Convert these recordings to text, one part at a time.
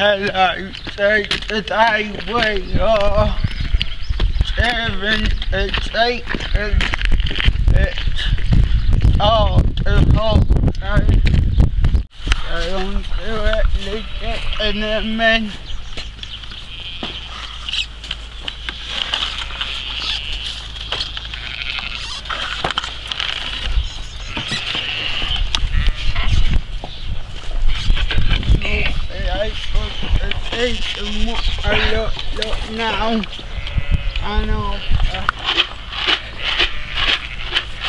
Hello, today we are seven to taken it's after holiday. So I'm directly getting them in. and what I look, look now. And I'll uh,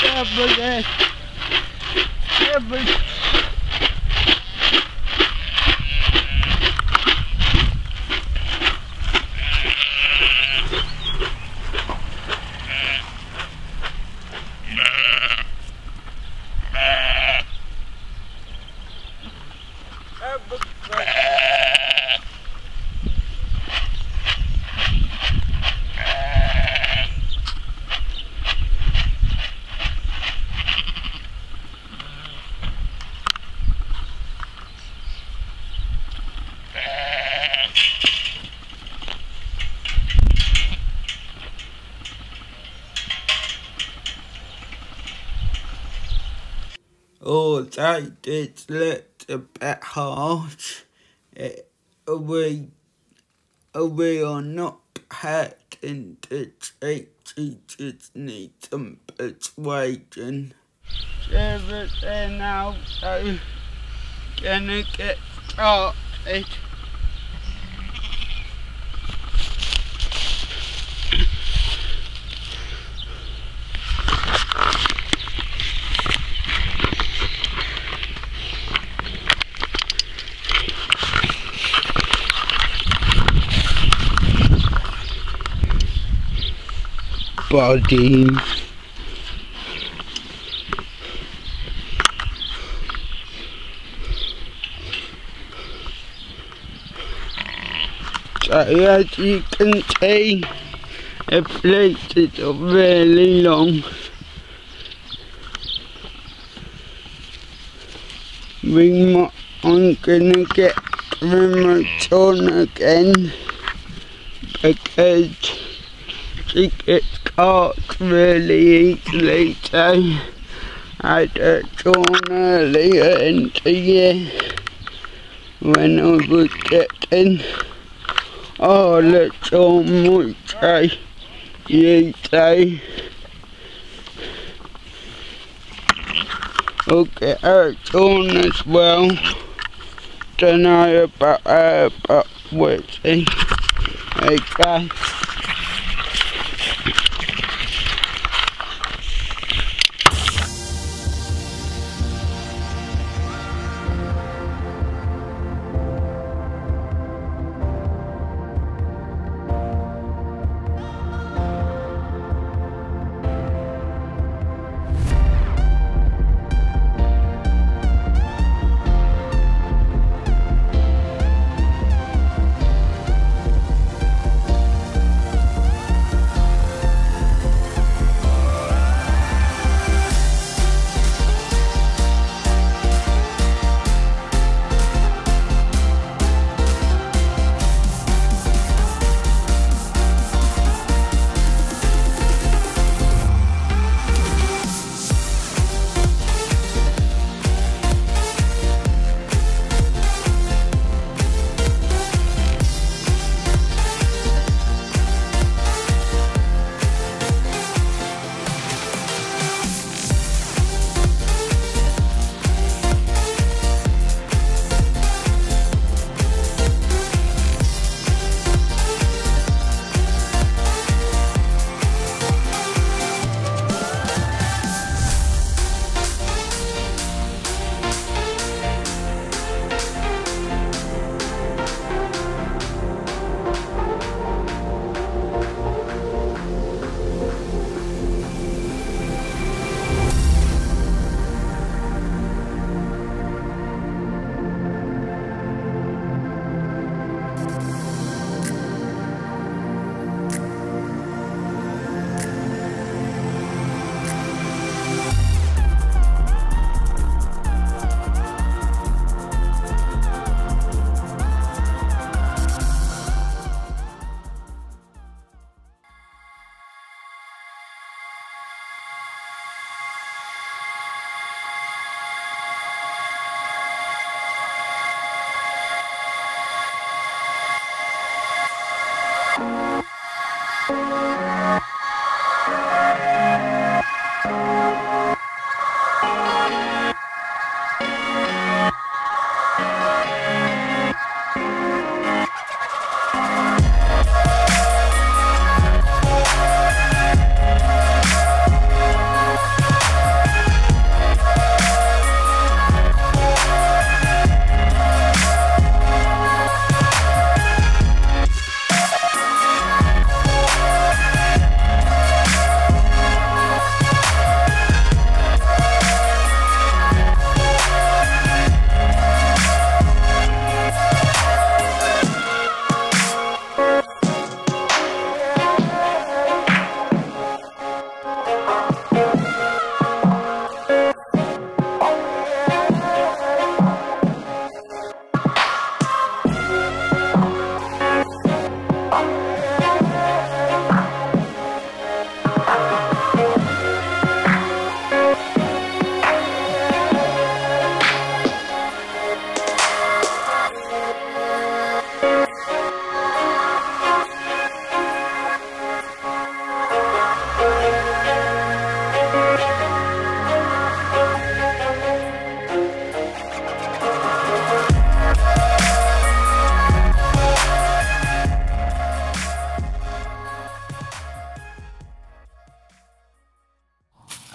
double this although it's looked a bit harsh, it, we, we are not to treat, you just need some persuasion. Everything else, so gonna get started. Body. So as you can see, the place is really long. We might, I'm gonna get on again because she gets caught really easily so I had drawn earlier in the year when I was getting all the so much say I'll get her drawn as well don't know about her but we'll see okay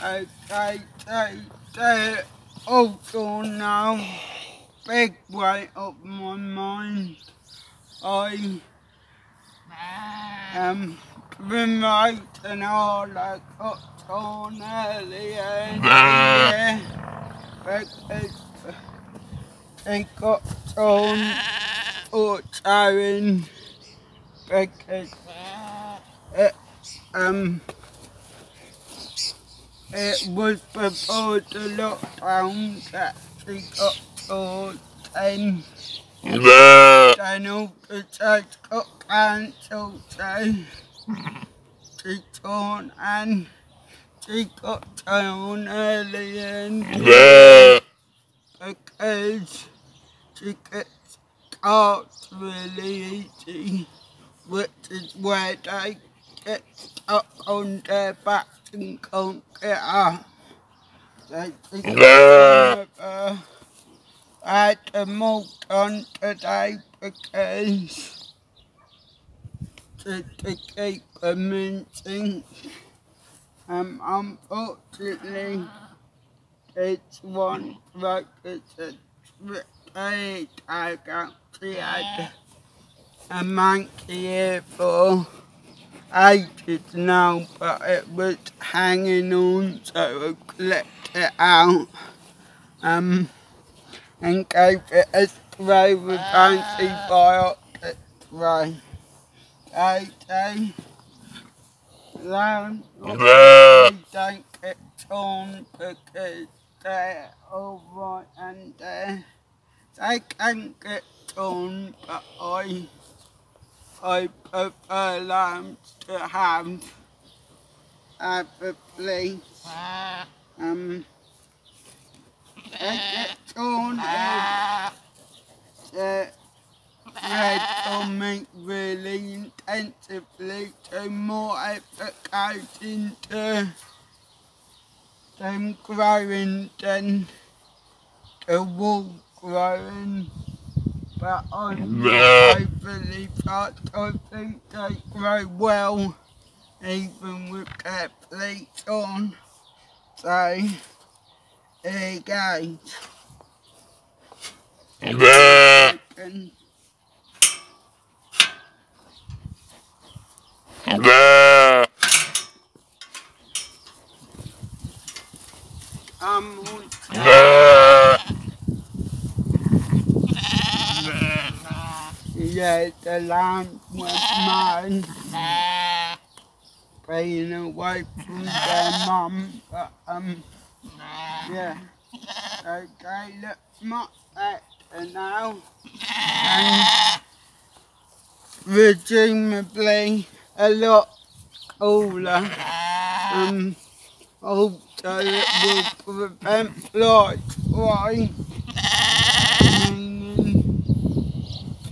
they they they also now big weight of my mind. I am promoting all I got on earlier in year because they got on auto because it um it was before the lockdown that she got told and channel the church got cancelled so she torn and she got down early in the because she gets caught really easy which is where they get stuck on their back uh, I had to move on today because to, to keep commencing. Um, unfortunately, it's one like it's a trip I got had a monkey here for ages now, but it was hanging on, so I clipped it out um, and gave it a spray with antibiotic spray. They Lamb, they don't get torn because they're alright and uh, they can get torn, but I I prefer lambs to uh, probably um they get if the red on meat really intensively so more effort into them growing than the wool growing but I'm I believe that I think they grow well even with their plates on. So there you go. I'm um, on Yeah, the lamb was mine. Being away from their mum, but um, yeah. Okay, look much better now. And presumably a lot cooler. Um, also it will prevent flight flying. Meaning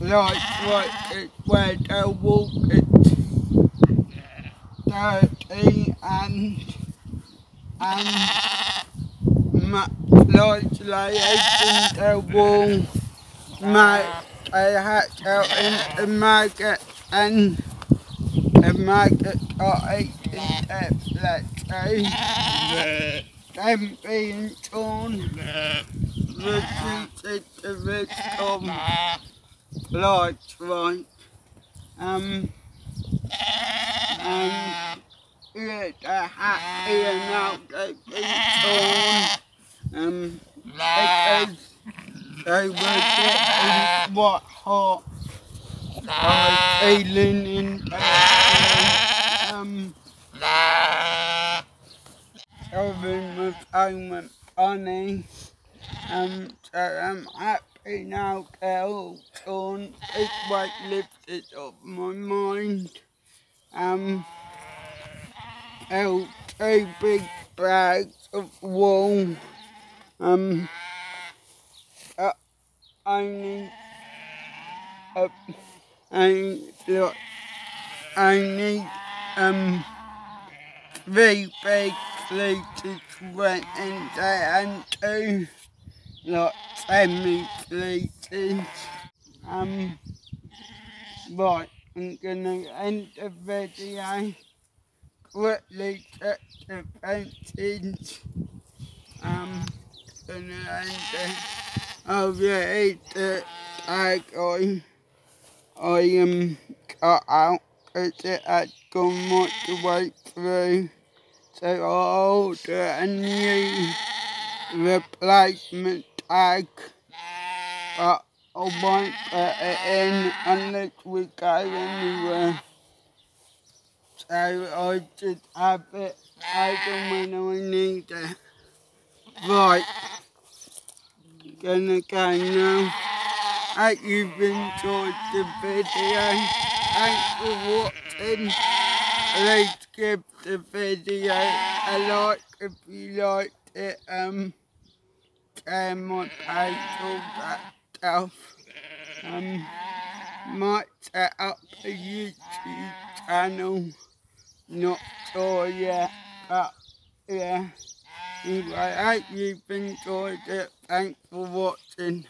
like what it where they walk it dirty and and much like like the wall my I had out in the market and the market got eaten tablets so them being torn reduces the risk of lights right. Um, and yeah, the hat here now they've been torn. Um, because they were getting what hot. I was feeling in um, covering with home and funny. Um, so I'm happy now girl torn. This weight lifted off my mind. Um, held two big bags of wool. Um, uh, only, uh, and look, only, um, three big liters went in there and two semi liters. Um, right, I'm gonna end the video. Quickly check the fences Um, and then, oh yeah, it's the tag I, I um, cut out because it had gone much way through. So I ordered a new replacement I won't put it in unless we go anywhere. So I just have it open when I need it. Right, gonna go now. Hope you've enjoyed the video. Thanks for watching. Please give the video a like if you liked it. Um, my page, all that stuff. Um, might set up a YouTube channel. Not sure yet, but yeah. Anyway, I hope you've enjoyed it. Thanks for watching.